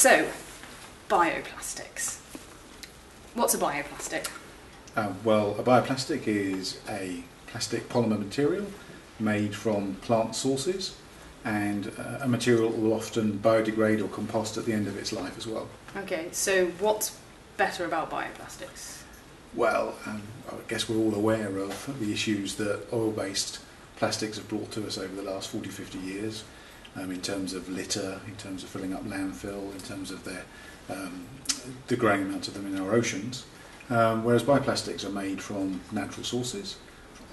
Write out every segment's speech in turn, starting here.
So, bioplastics. What's a bioplastic? Um, well, a bioplastic is a plastic polymer material made from plant sources and uh, a material that will often biodegrade or compost at the end of its life as well. Okay, so what's better about bioplastics? Well, um, I guess we're all aware of the issues that oil-based plastics have brought to us over the last 40, 50 years um, in terms of litter, in terms of filling up landfill, in terms of their, um, the growing amounts of them in our oceans. Um, whereas bioplastics are made from natural sources,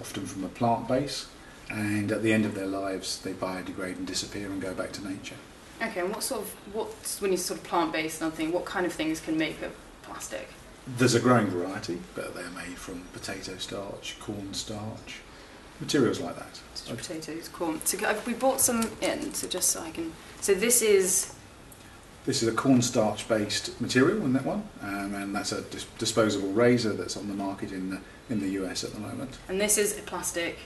often from a plant base, and at the end of their lives they biodegrade and disappear and go back to nature. Okay, and what sort of, what's, when you sort of plant-based and thing, what kind of things can make a plastic? There's a growing variety, but they're made from potato starch, corn starch, materials like that. So potatoes, corn. So we bought some in, so just so I can, so this is, This is a cornstarch based material in that one, um, and that's a dis- disposable razor that's on the market in the, in the US at the moment. and this is a plastic,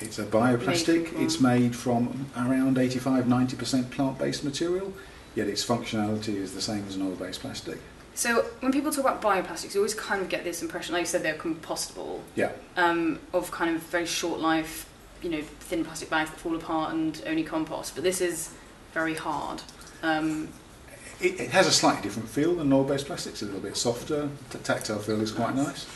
It's a Made bioplastic, from- it's made from around 85 90% plant based material, yet its functionality is the same as an oil based plastic. So when people talk about bioplastics, you always kind of get this impression, like you said, they're compostable, Yeah, um, of kind of very short life, you know, thin plastic bags that fall apart and only compost. But this is very hard. Um, it, it has a slightly different feel than oil based plastics, a little bit softer, the tactile feel is quite nice.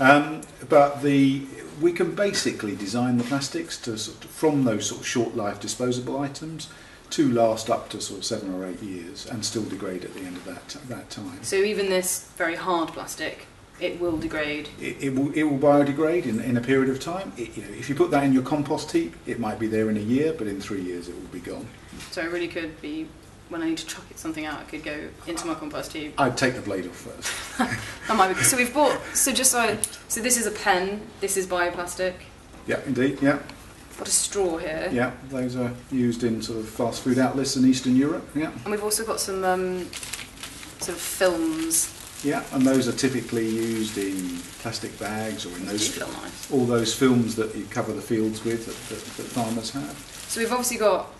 Um, but the we can basically design the plastics to sort of, from those sort of short life disposable items to last up to sort of seven or eight years and still degrade at the end of that that time. so even this very hard plastic, it will degrade. It, it will it will biodegrade in, in a period of time. It, you know, if you put that in your compost heap, it might be there in a year, but in three years it will be gone. So it really could be, when I need to chuck it something out, it could go into my compost heap. I'd take the blade off first. That might be. So we've bought. So just so. I, so this is a pen. This is bioplastic. yeah, indeed. Yeah. Got a straw here. Yeah, those are used in sort of fast food outlets in Eastern Europe. Yeah, And we've also got some um, sort of films. yeah, and those are typically used in plastic bags or in those nice. all those films that you cover the fields with that, that, that farmers have. So we've obviously got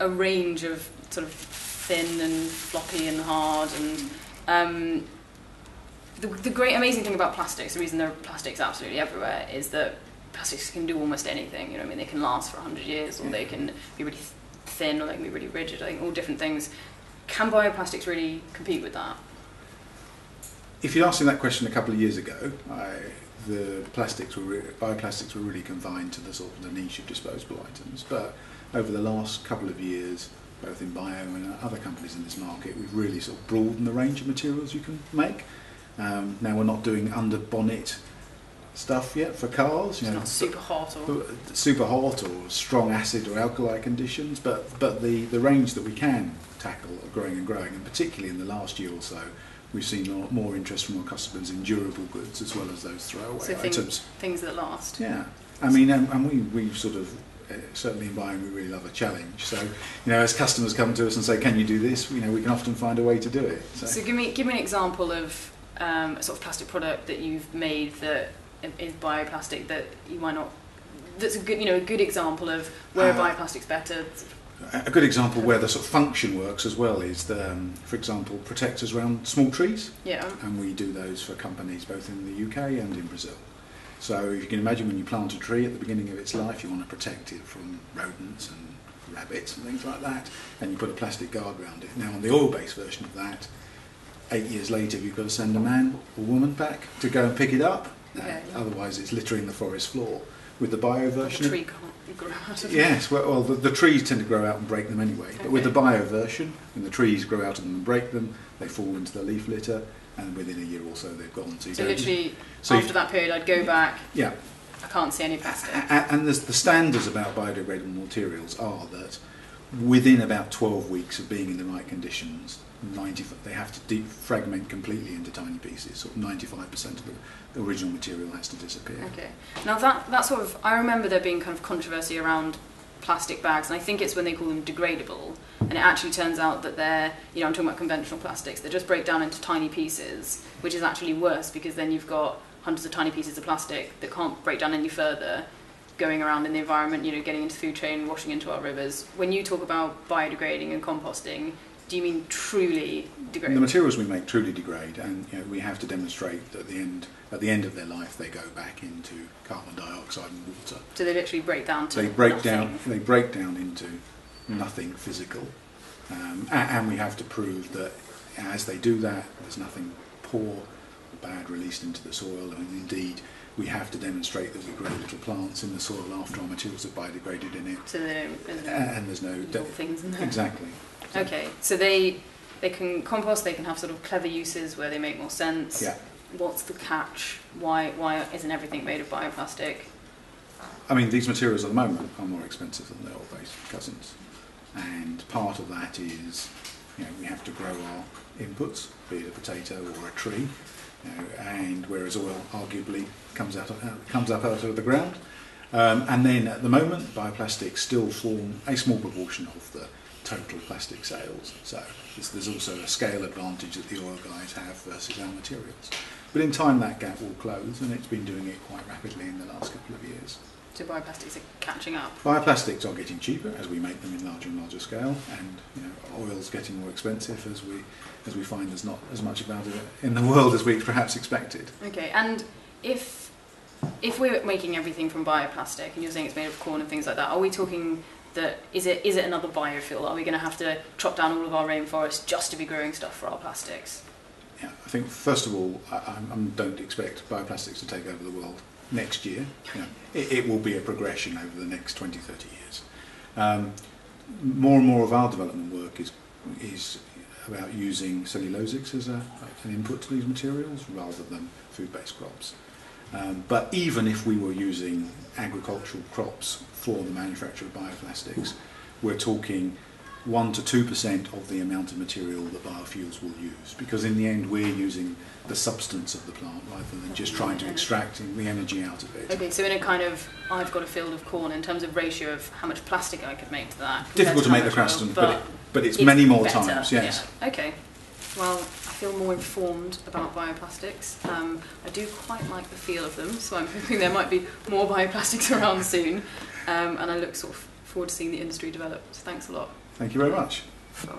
a range of sort of thin and floppy and hard and um, the, the great amazing thing about plastics, the reason there are plastics absolutely everywhere, is that plastics can do almost anything. You know, I mean, they can last for hundred years, or they can be really thin, or they can be really rigid. I think all different things. Can bioplastics really compete with that? If you'd asked me that question a couple of years ago, I, the plastics were re- bioplastics were really confined to the sort of the niche of disposable items. But over the last couple of years, both in Biome and other companies in this market, we've really sort of broadened the range of materials you can make. Um, now we're not doing under bonnet stuff yet for cars. It's You know, not super hot or but super hot or strong acid or alkali conditions, but but the, the range that we can tackle are growing and growing, and particularly in the last year or so, we've seen more, more interest from our customers in durable goods as well as those throwaway so things, items. things that last. Yeah, I mean, and, and we we sort of. Uh, certainly in Biome, we really love a challenge. So, you know, as customers come to us and say, "Can you do this?" You know, we can often find a way to do it. So, So give me give me an example of um, a sort of plastic product that you've made that is bioplastic that you might not. That's a good you know a good example of where Uh, bioplastic's better. A good example where the sort of function works as well is, the, um, for example, protectors around small trees. Yeah. and we do those for companies both in the UK and in Brazil. So if you can imagine when you plant a tree at the beginning of its life, you want to protect it from rodents and rabbits and things like that, and you put a plastic guard around it. Now on the oil-based version of that, eight years later you've got to send a man or woman back to go and pick it up. Uh, Okay. otherwise it's littering the forest floor. With the bio The version, of- tree can't grow out of. Yes, well, well the, the trees tend to grow out and break them anyway. But with the Okay. bio version, when the trees grow out of them and break them, they fall into the leaf litter, and within a year or so they've gone. So, So literally so after that period, I'd go back. yeah, I can't see any plastic. A- a- and the standards about biodegradable materials are that within about 12 weeks of being in the right conditions, 90, they have to defragment completely into tiny pieces. Sort of 95% of the, original material has to disappear. Okay. Now that that sort of I remember there being kind of controversy around plastic bags, and I think it's when they call them degradable, and it actually turns out that they're you know I'm talking about conventional plastics. They just break down into tiny pieces, which is actually worse because then you've got hundreds of tiny pieces of plastic that can't break down any further going around in the environment, you know, getting into the food chain, washing into our rivers. When you talk about biodegrading and composting, do you mean truly degrade? The materials we make truly degrade, and you know, we have to demonstrate that at the end, at the end of their life, they go back into carbon dioxide and water. so they literally break down to They break nothing. down. They break down into nothing physical, um, and we have to prove that as they do that, there's nothing poor or bad released into the soil, and indeed. We have to demonstrate that we grow little plants in the soil after our materials have biodegraded in it, So they don't, there's a- no and there's no evil things in there. exactly. Okay, so they they can compost. They can have sort of clever uses where they make more sense. Yeah. What's the catch? Why why isn't everything made of bioplastic? I mean, these materials at the moment are more expensive than their oil-based cousins, and part of that is, you know, we have to grow our inputs, be it a potato or a tree, know, and whereas oil arguably comes out of, uh, comes up out of the ground, um, and then at the moment, bioplastics still form a small proportion of the total plastic sales. So there's also a scale advantage that the oil guys have versus our materials. But in time, that gap will close, and it's been doing it quite rapidly in the last couple of years. So bioplastics are catching up. Bioplastics are getting cheaper as we make them in larger and larger scale, and you know, oil's getting more expensive as we as we find there's not as much about it in the world as we perhaps expected. Okay, and if if we're making everything from bioplastic, and you're saying it's made of corn and things like that, are we talking that is it is it another biofuel? Are we going to have to chop down all of our rainforests just to be growing stuff for our plastics? Yeah, I think first of all, I, I I don't expect bioplastics to take over the world next year. You know, it, it will be a progression over the next 20, 30 years. Um, more and more of our development work is is about using cellulosics as a, an input to these materials rather than food-based crops. Um, but even if we were using agricultural crops for the manufacture of bioplastics, we're talking one to two percent of the amount of material that biofuels will use, because in the end we're using the substance of the plant rather than just trying to extract the energy out of it. Okay, so in a kind of I've got a field of corn in terms of ratio of how much plastic I could make to that. Difficult to how make the oil, question, but, it, but it's, it's many more better, times. Yes. yeah. Okay. Well, I feel more informed about bioplastics. Um, I do quite like the feel of them, so I'm hoping there might be more bioplastics around soon. Um, and I look sort of forward to seeing the industry develop. So thanks a lot. Thank you very much. Bye.